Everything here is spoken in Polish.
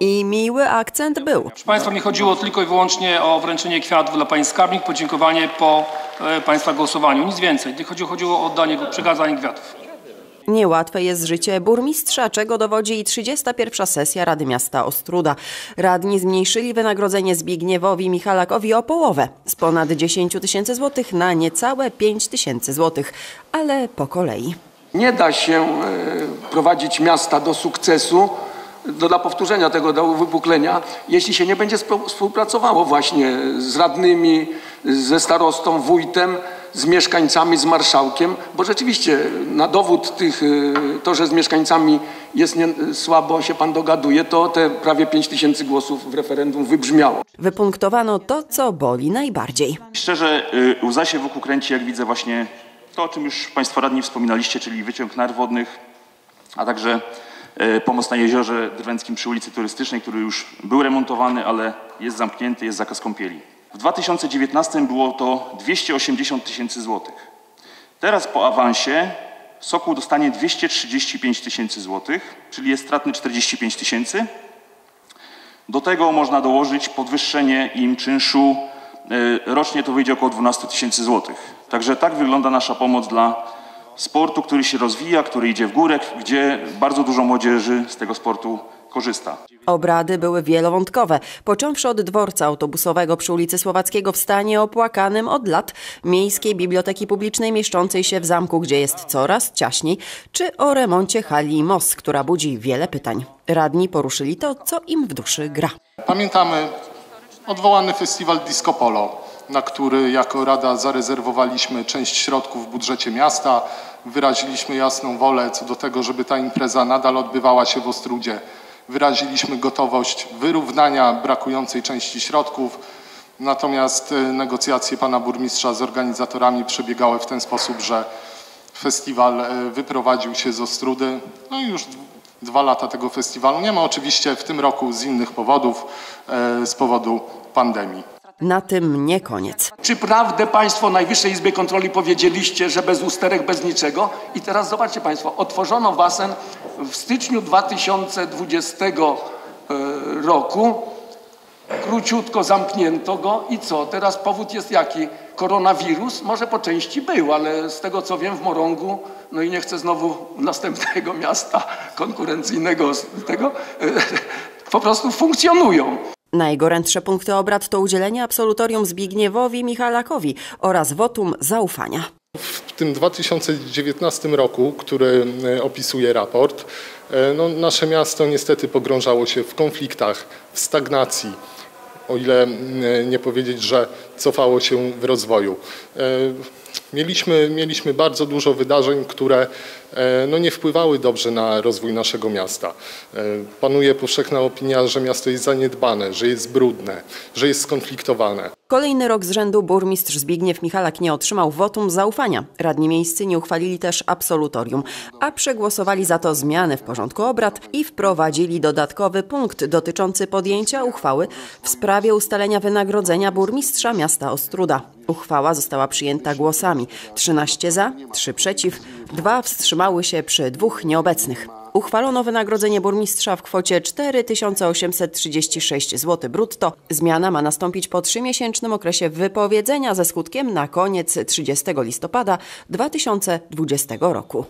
I miły akcent był. Proszę Państwa, nie chodziło tylko i wyłącznie o wręczenie kwiatów dla Pani Skarbnik, podziękowanie po e, Państwa głosowaniu. Nic więcej. Nie chodziło, chodziło o oddanie, przekazanie kwiatów. Niełatwe jest życie burmistrza, czego dowodzi i 31. sesja Rady Miasta Ostruda. Radni zmniejszyli wynagrodzenie Zbigniewowi Michalakowi o połowę, z ponad 10 tysięcy złotych na niecałe 5 tysięcy złotych, ale po kolei. Nie da się e, prowadzić miasta do sukcesu, do, dla powtórzenia tego, do uwypuklenia, jeśli się nie będzie współpracowało właśnie z radnymi, ze starostą, wójtem, z mieszkańcami, z marszałkiem, bo rzeczywiście na dowód tych, e, to, że z mieszkańcami jest nie, słabo się pan dogaduje, to te prawie 5 tysięcy głosów w referendum wybrzmiało. Wypunktowano to, co boli najbardziej. Szczerze, y, łza się wokół kręci, jak widzę właśnie to, o czym już Państwo radni wspominaliście, czyli wyciąg nar wodnych, a także y, pomost na jeziorze Drwęckim przy ulicy Turystycznej, który już był remontowany, ale jest zamknięty, jest zakaz kąpieli. W 2019 było to 280 tysięcy złotych. Teraz po awansie Sokół dostanie 235 tysięcy złotych, czyli jest stratny 45 tysięcy. Do tego można dołożyć podwyższenie im czynszu. y, Rocznie to wyjdzie około 12 tysięcy złotych. Także tak wygląda nasza pomoc dla sportu, który się rozwija, który idzie w górę, gdzie bardzo dużo młodzieży z tego sportu korzysta. Obrady były wielowątkowe, począwszy od dworca autobusowego przy ulicy Słowackiego w stanie opłakanym od lat, miejskiej biblioteki publicznej mieszczącej się w zamku, gdzie jest coraz ciaśniej, czy o remoncie hali MOS, która budzi wiele pytań. Radni poruszyli to, co im w duszy gra. Pamiętamy odwołany festiwal Disco Polo, na który jako Rada zarezerwowaliśmy część środków w budżecie miasta. Wyraziliśmy jasną wolę co do tego, żeby ta impreza nadal odbywała się w Ostrudzie. Wyraziliśmy gotowość wyrównania brakującej części środków. Natomiast e, negocjacje pana burmistrza z organizatorami przebiegały w ten sposób, że festiwal e, wyprowadził się z Ostrudy. No i już dwa lata tego festiwalu nie ma. Oczywiście w tym roku z innych powodów, e, z powodu pandemii. Na tym nie koniec. Czy prawdę Państwo Najwyższej Izbie Kontroli powiedzieliście, że bez usterek, bez niczego? I teraz zobaczcie Państwo, otworzono basen w styczniu 2020 e, roku. Króciutko zamknięto go i co? Teraz powód jest jaki? Koronawirus? Może po części był, ale z tego co wiem w Morągu, no i nie chcę znowu następnego miasta konkurencyjnego z tego, e, po prostu funkcjonują. Najgorętsze punkty obrad to udzielenie absolutorium Zbigniewowi Michalakowi oraz wotum zaufania. W tym 2019 roku, który e, opisuje raport, e, no, nasze miasto niestety pogrążało się w konfliktach, w stagnacji, o ile m, nie powiedzieć, że cofało się w rozwoju. Mieliśmy, mieliśmy bardzo dużo wydarzeń, które e, no, nie wpływały dobrze na rozwój naszego miasta. E, Panuje powszechna opinia, że miasto jest zaniedbane, że jest brudne, że jest skonfliktowane. Kolejny rok z rzędu burmistrz Zbigniew Michalak nie otrzymał wotum zaufania. Radni miejscy nie uchwalili też absolutorium, a przegłosowali za to zmiany w porządku obrad i wprowadzili dodatkowy punkt dotyczący podjęcia uchwały w sprawie ustalenia wynagrodzenia burmistrza miasta Ostruda. Uchwała została przyjęta głosami 13 za, 3 przeciw, 2 wstrzymały się przy dwóch nieobecnych. Uchwalono wynagrodzenie burmistrza w kwocie 4836 zł brutto. Zmiana ma nastąpić po trzymiesięcznym okresie wypowiedzenia ze skutkiem na koniec 30 listopada 2020 roku.